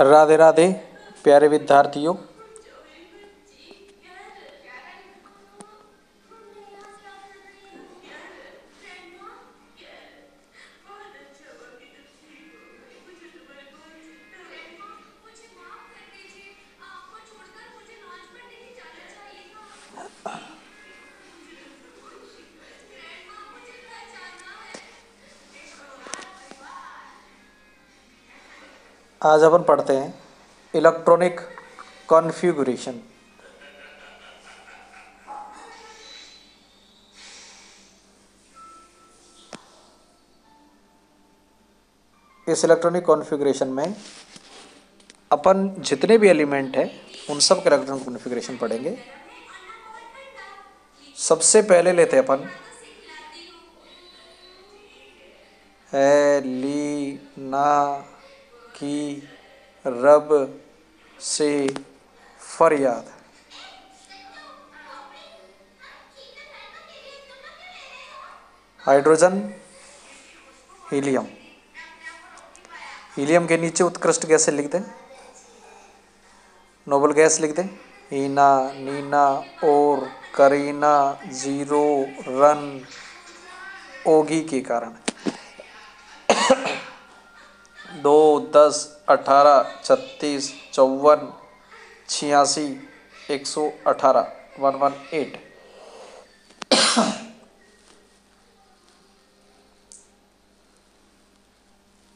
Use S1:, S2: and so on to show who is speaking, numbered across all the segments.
S1: राधे राधे प्यारे विद्यार्थियों। आज अपन पढ़ते हैं इलेक्ट्रॉनिक कॉन्फ़िगरेशन इस इलेक्ट्रॉनिक कॉन्फ़िगरेशन में अपन जितने भी एलिमेंट हैं, उन सब के इलेक्ट्रॉनिक कॉन्फ़िगरेशन पढ़ेंगे। सबसे पहले लेते हैं अपन है, ली, ना की रब से फरियाद हाइड्रोजन, हीलियम। हीलियम के नीचे उत्कृष्ट गैस लिख दें। नोबल गैस लिख दें। हीना, नीना, और करीना, ज़ीरो, रन, ओगी के कारण। दो, दस, अठारह, छत्तीस, चौवन, छियासी, एक सौ अठारह, वन वन, एट।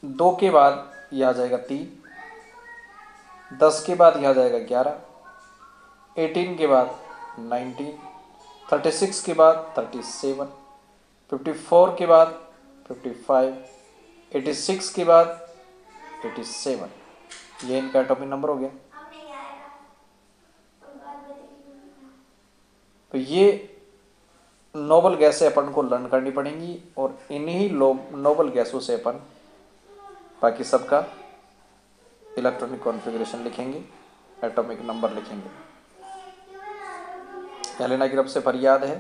S1: दो के बाद यह आ जाएगा तीन, दस के बाद यह आ जाएगा ग्यारह, एटीन के बाद नाइनटीन, थर्टी सिक्स के बाद थर्टी सेवन, फिफ्टी फोर के बाद फिफ्टी फाइव, एटी सिक्स के बाद एटी सेवन ये इनका एटॉमिक नंबर हो गया। तो ये नोबल गैसें अपन को लर्न करनी पड़ेंगी और इन्हीं नोबल गैसों से अपन बाकी सबका इलेक्ट्रॉनिक कॉन्फ़िगरेशन लिखेंगे एटॉमिक नंबर लिखेंगे। एलेना की रब से फरियाद है।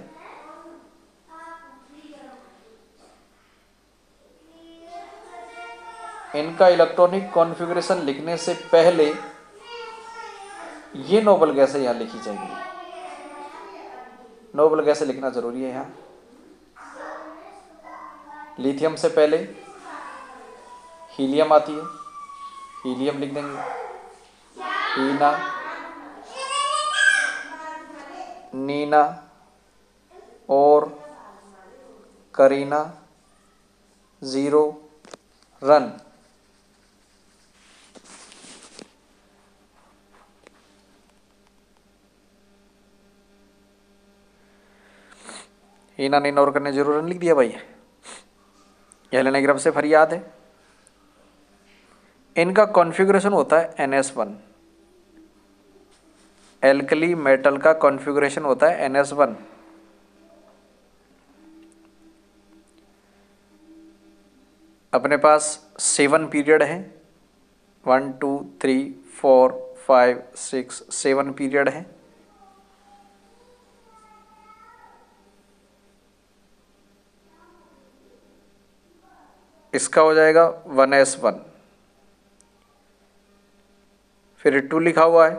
S1: इनका इलेक्ट्रॉनिक कॉन्फ़िगरेशन लिखने से पहले ये नोबल गैसें यहाँ लिखी जाएँगी। नोबल गैसें लिखना ज़रूरी है यहाँ। लिथियम से पहले हीलियम आती है। हीलियम लिख देंगे। हीना, नीना और करीना, ज़ीरो, रन। हीना नीना और करने ज़ीरो रन लिख दिया भाई। यह लेने की से फरियाद है। इनका कॉन्फ़िगरेशन होता है n s one. Alkali metal का कॉन्फ़िगरेशन होता है एन एस वन। अपने पास सेवन पीरियड है। One, two, three, four, five, six, seven period है। इसका हो जाएगा वन एस वन। फिर टू लिखा हुआ है,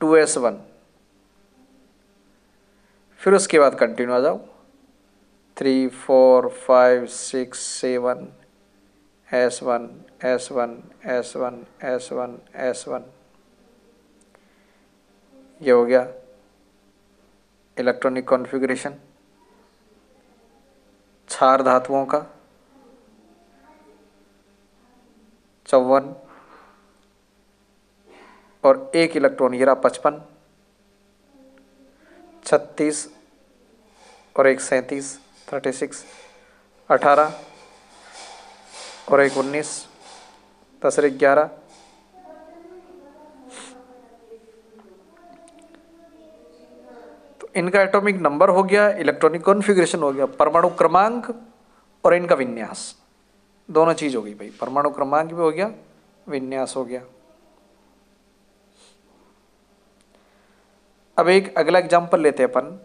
S1: टू एस वन। फिर उसके बाद कंटिन्यू आ जाओ। Three, four, five, six, seven, s one s one s one s one s one. ये हो गया इलेक्ट्रॉनिक कॉन्फ़िगरेशन क्षार धातुओं का। चौवन। और एक इलेक्ट्रॉन रहा पचपन। छत्तीस। और एक सैंतीस, थर्टी सिक्स। अठारह। और एक उन्नीस, दस ग्यारह। इनका एटॉमिक नंबर हो गया इलेक्ट्रॉनिक कॉन्फ़िगरेशन हो गया, परमाणु क्रमांक और इनका विन्यास। दोनों चीज़ हो गई भाई, परमाणु क्रमांक भी हो गया, विन्यास हो गया। अब एक अगला एग्ज़ाम्पल लेते हैं अपन,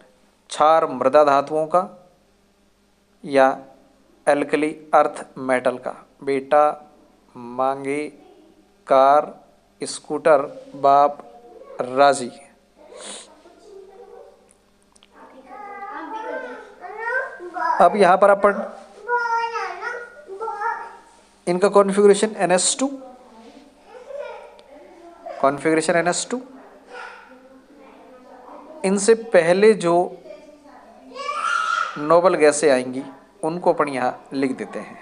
S1: क्षार मृदा धातुओं का या एल्कली अर्थ मेटल का। बेटा, मांगे, कार स्कूटर बाप, राज़ी। अब यहाँ पर अपन इनका configuration n s two configuration n s two इनसे पहले जो नोबल गैसें आएँगी, उनको अपन यहाँ लिख देते हैं।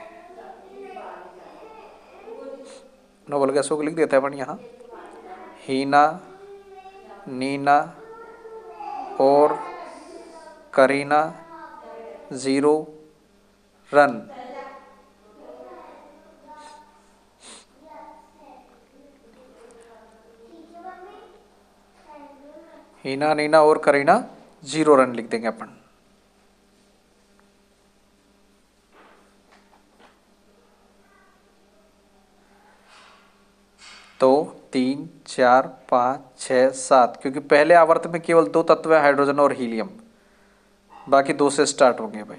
S1: नोबल गैसों को लिख देते हैं अपन यहाँ। हीना, नीना और करीना। ज़ीरो रन हीना, नीना और करीना ज़ीरो रन लिख देंगे अपन। तो तीन, चार, पाँच छ सात, क्योंकि पहले आवर्त में केवल दो तत्व है हाइड्रोजन और हीलियम बाकी दो से स्टार्ट होंगे भाई।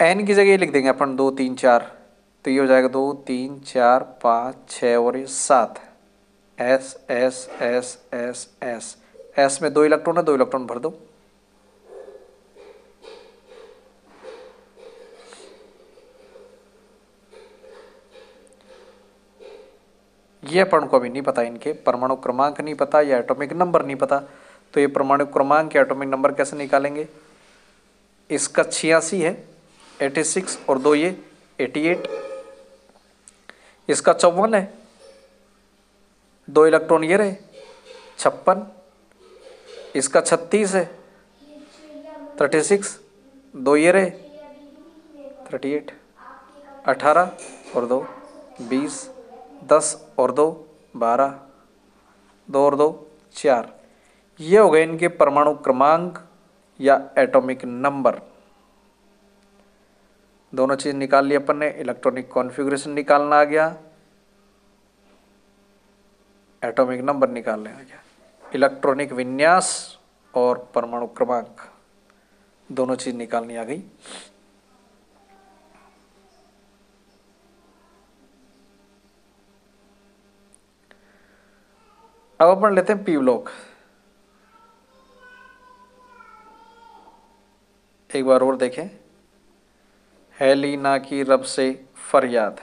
S1: एन की जगह लिख देंगे अपन दो, तीन, चार। तो ये हो जाएगा दो, तीन, चार, पाँच छ और ये सात। S s s s s s में दो इलेक्ट्रॉन है, दो इलेक्ट्रॉन भर दो। ये अपन को अभी नहीं पता इनके, परमाणु क्रमांक नहीं पता या एटॉमिक नंबर नहीं पता। तो ये परमाणु क्रमांक या एटॉमिक नंबर कैसे निकालेंगे? इसका छियासी है एटी सिक्स और दो ये एटी एट इसका चौवन है, दो इलेक्ट्रॉन ये रहे, छप्पन। इसका छत्तीस है थर्टी सिक्स दो ये रहे थर्टी एट अठारह और दो, बीस। दस और दो, बारह, दो और दो, चार। ये हो गए इनके परमाणु क्रमांक या एटॉमिक नंबर। दोनों चीज़ निकाल ली अपन ने, इलेक्ट्रॉनिक कॉन्फ़िगरेशन निकालना आ गया। एटॉमिक नंबर निकालने आ गया। इलेक्ट्रॉनिक विन्यास और परमाणु क्रमांक। दोनों चीज़ निकालनी आ गई। अब अपन लेते हैं पी ब्लॉक। एक बार और देखें। हेलीना की रब से फरियाद।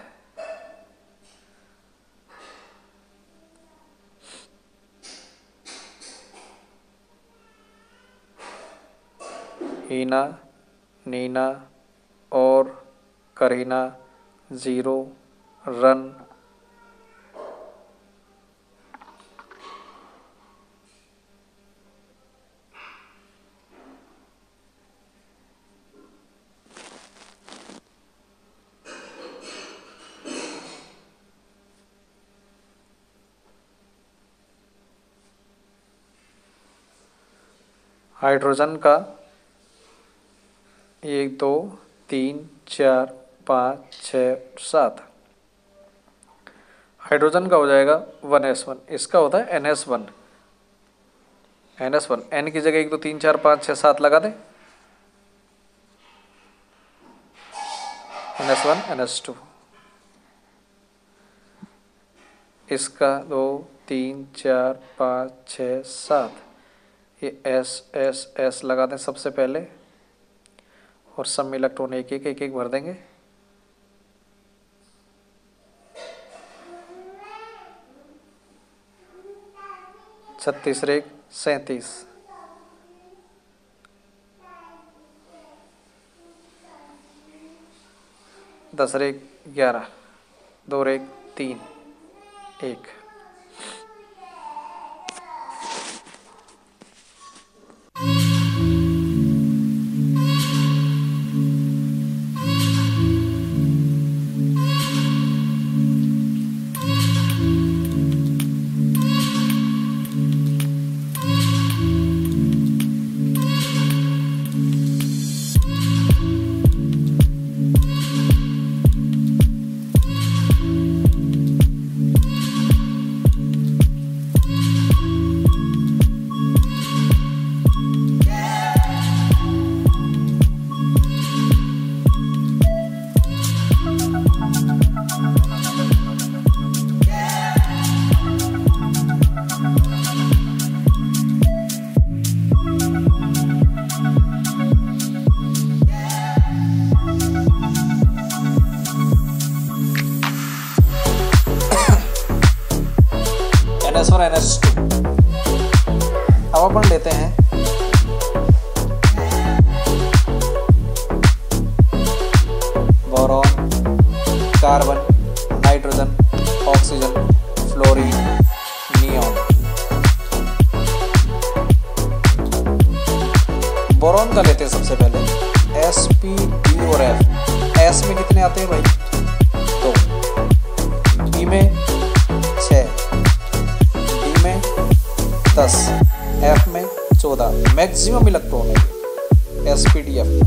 S1: हीना, नीना और करीना, ज़ीरो, रन हाइड्रोजन का एक, दो, तीन, चार, पाँच छ सात। हाइड्रोजन का हो जाएगा वन एस वन। इसका होता है n s one. N s one, n की जगह एक, दो, तीन, चार, पाँच छः सात लगा दें। N s one, n s two. इसका दो, तीन, चार, पाँच छ सात। ये एस एस एस लगा दें सबसे पहले और सब इलेक्ट्रॉन एक एक एक एक भर देंगे। छत्तीस रेख सैतीस। दस रेख ग्यारह। दो रेख तीन। एक। और एन एस टू अब अपन लेते हैं। Boron, carbon, nitrogen, oxygen, fluorine, neon. Boron का लेते हैं सबसे पहले। एस पी डी और एफ़ एस में कितने आते हैं भाई? मैक्सिमम इलेक्ट्रॉन है। एस पी डी एफ़ में।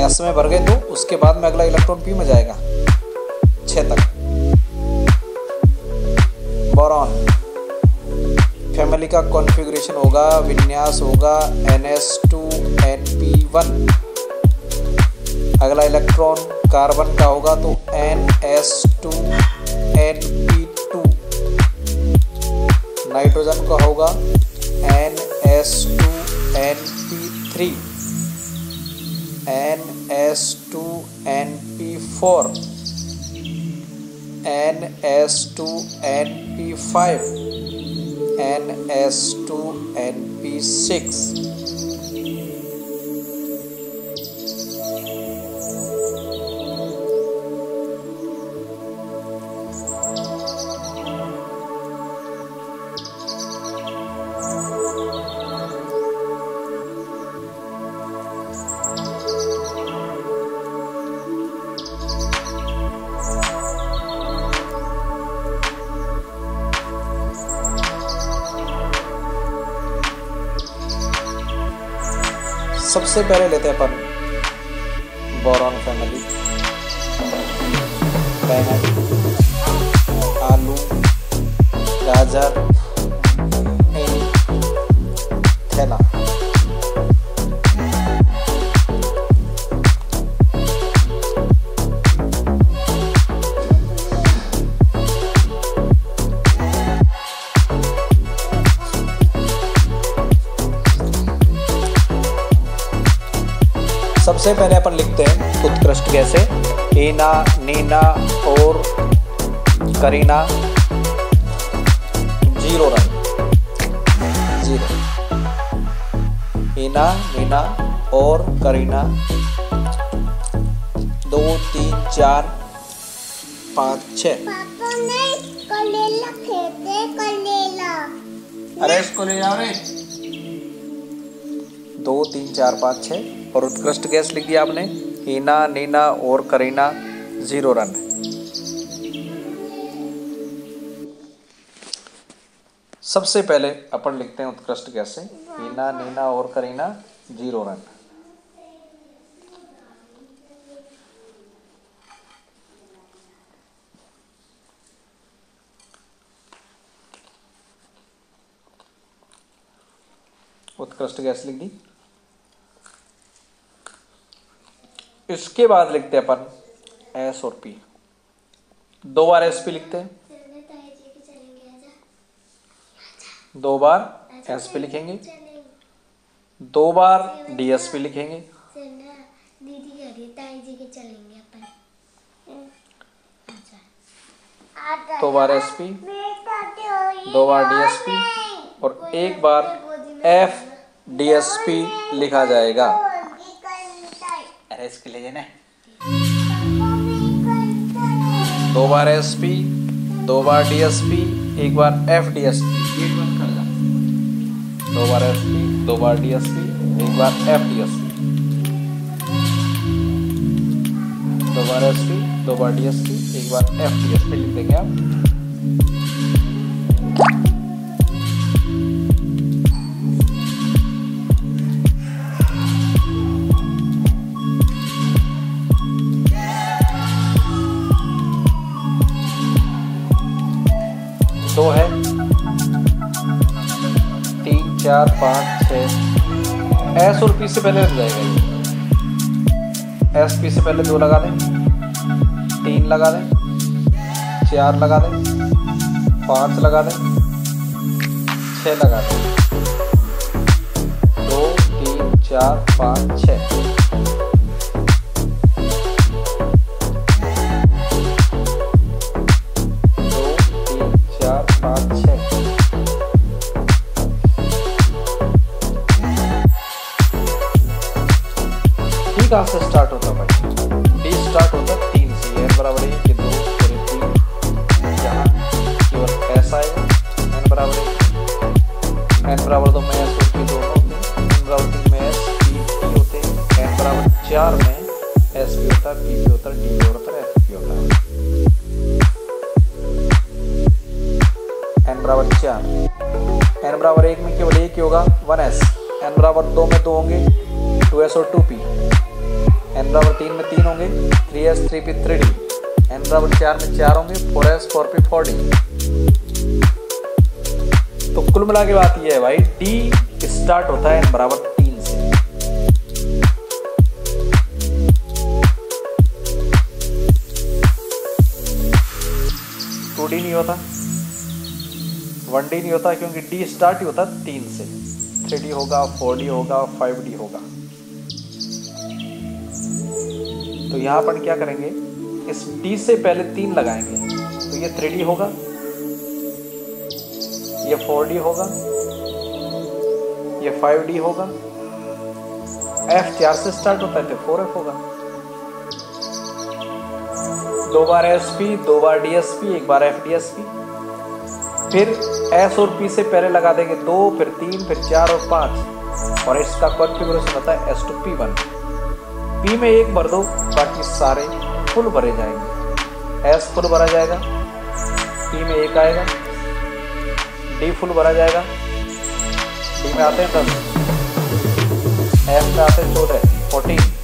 S1: एस में भर गए दो उसके बाद में अगला इलेक्ट्रॉन पी में जाएगा। छ तक। बोरॉन फैमिली का कॉन्फ़िगरेशन होगा, विन्यास होगा n s two n p one अगला इलेक्ट्रॉन कार्बन का होगा तो n s two n p nitrogen का होगा n s two n p three n s two n p four n s two n p five n s two n p six सबसे पहले लेते हैं अपन। Boron family आलू। गाजर। सबसे पहले अपन लिखते हैं उत्कृष्ट कैसे? ईना नीना और करीना। Zero run. ज़ीरो। ईना नीना और करीना। दो तीन चार पाँच छ। अरे इसको ले जाओ रे। दो तीन चार पाँच छः। और उत्कृष्ट गैस लिख दिया आपने। हीना, नीना और करीना, ज़ीरो रन। सबसे पहले अपन लिखते हैं उत्कृष्ट गैस। से हीना, नीना और करीना, ज़ीरो रन। उत्कृष्ट गैस लिख। दी इसके बाद लिखते हैं अपन एस और पी। दो बार एस पी लिखते हैं। दो बार एस पी लिखेंगे। दो बार डी एस पी लिखेंगे। दो बार एस पी, दो बार डीएसपी और एक बार एफ़ डी एस पी लिखा जाएगा। अरे इसके लिए ना दो बार एस पी दो बार डी एस पी एक बार एफ़ जा दो। बार एस पी दो बार डी एस पी एक बार एफ़ डी एस पी दो बार एस पी दो बार डी एस पी एक बार एफ़ डी एस पी लिख देंगे आप। चार, पाँच, छ। एस और पी से पहले लग जाएगा ये। एस पी से पहले दो लगा दें। तीन लगा दें। चार लगा दें। पाँच लगा दें। छः लगा दें। दो, तीन, चार, पाँच, छः। डी कहाँ से स्टार्ट होता है भाई। डी स्टार्ट होता है तीन से एन बराबर है कि दो फिर तीन यहाँ केवल ऐसा आएगा एन बराबर है एन बराबर दो में और पी दोनों एन बराबर तीन में एस पी पी होते हैं। एन बराबर चार में एस पी होता है पी पी होता है डी पी होता है एफ़ पी होता है। एन बराबर चार। एन बराबर एक में केवल एक ही होगा वन एस एन बराबर दो में दो होंगे टू एस और टू पी एन बराबर तीन में तीन होंगे three s three p three d n बराबर चार में चार होंगे four s four p four d तो कुल मिला के बात यह है भाई डी स्टार्ट होता है एन बराबर तीन से। टू डी नहीं होता। वन डी नहीं होता क्योंकि डी स्टार्ट ही होता तीन से। थ्री डी होगा फोर डी होगा फाइव डी होगा। तो यहाँ पर क्या करेंगे? इस डी से पहले तीन लगाएँगे। तो ये थ्री होगा। ये फोर होगा। ये फाइव होगा। एफ़ चार से स्टार्ट होता है तो फोर एफ़ होगा। दो बार एस पी दो बार डी एस पी एक बार एफ़ डी एस पी फिर एस और पी से पहले लगा देंगे दो, फिर तीन, फिर चार और पाँच। और इसका कॉन्फ़िगरेशन होता है s two p one p में एक भर दो, बाकी सारे फुल भरे जाएँगे। एस फुल भरा जाएगा, पी में एक आएगा, डी फुल भरा जाएगा, डी में आते हैं दस, एस में आते हैं चौदह, फोर्टीन।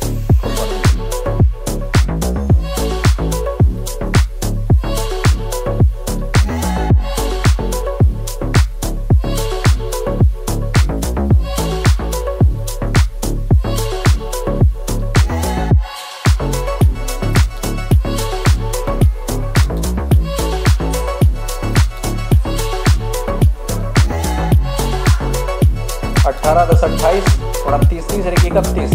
S1: इकतीस।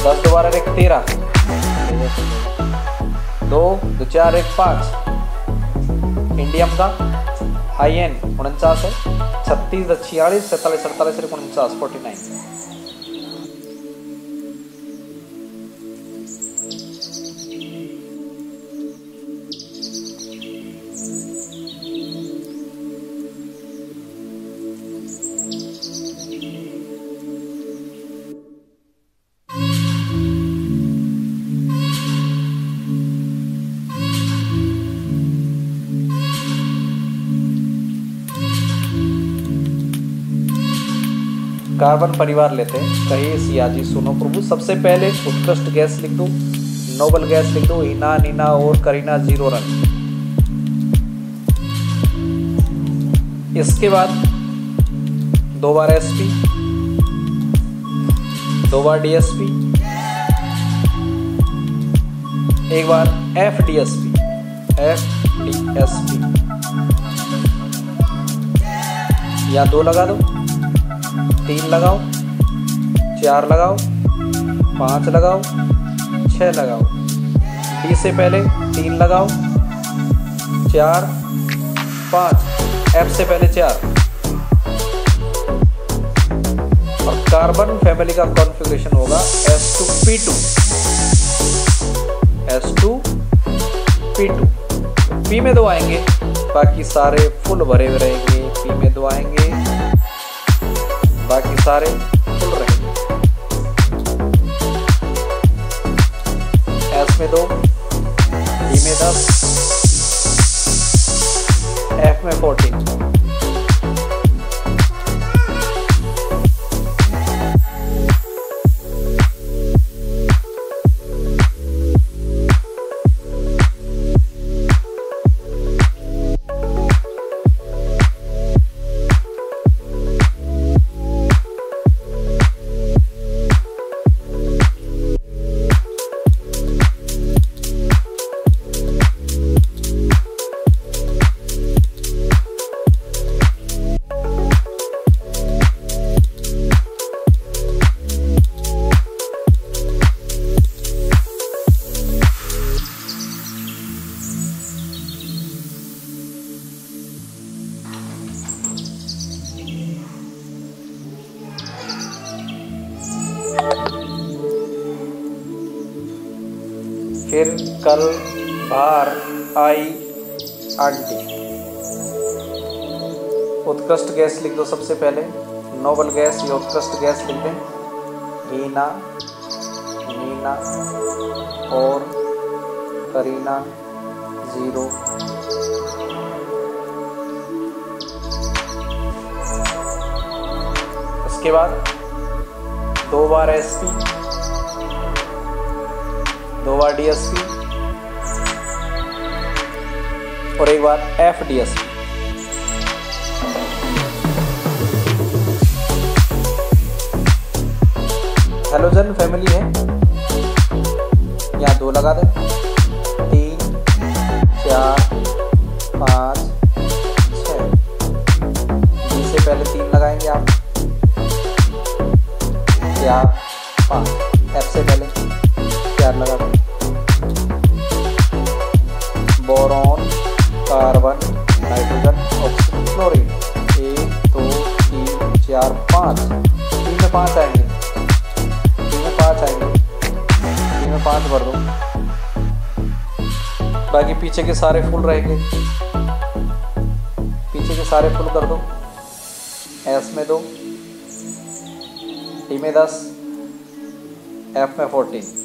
S1: दस दोबारा एक तेरह दो दो चार, एक पाँच। इंडियम का आई एन उनचास है। छत्तीस, छियालीस, सैंतालीस, अड़तालीस एक उनचास, फोर्टी नाइन। कार्बन परिवार लेते हैं। कहिए सियाजी सुनो प्रभु, सबसे पहले उत्कृष्ट गैस लिख दो, नोबल गैस लिख दो हीना नीना, और करीना, ज़ीरो रन। इसके बाद दो बार एसपी दो बार डीएसपी एक बार f d s p f d s p या दो लगा दो। तीन लगाओ, चार लगाओ, पाँच लगाओ छः लगाओ। डी से पहले तीन लगाओ, चार, पाँच एफ़ से पहले चार। और कार्बन फैमिली का कॉन्फ़िगरेशन होगा s two p two s two p two p में दो आएँगे, बाकी सारे फुल भरे हुए रहेंगे पी में दो आएँगे। बाकी सारे एस में दो डी में दस एफ़ में फोर्टीन फिर कल बाहर आई आंटी। उत्कृष्ट गैस लिख दो सबसे पहले। नोबल गैस, या उत्कृष्ट गैस लिख दें। हीना मीना और करीना ज़ीरो। इसके बाद दो बार एसपी। दो बार डीएसपी और एक बार f d s p halogen family है? यहाँ दो लगा दें। तीन, चार, पाँच छ जी से पहले तीन लगाएँगे आप। चार, पाँच। एफ़ से पहले। चार लगा दें। Boron, carbon, nitrogen, oxygen, chlorine. एक, दो, तीन, चार, पाँच। तीन में पाँच आएँगे। तीन में पाँच आएँगे। तीन में पाँच भर दो। बाकी पीछे के सारे फूल रहेंगे। पीछे के सारे फूल कर दो। एस में दो। टी में दस। एफ़ में फोर्टीन।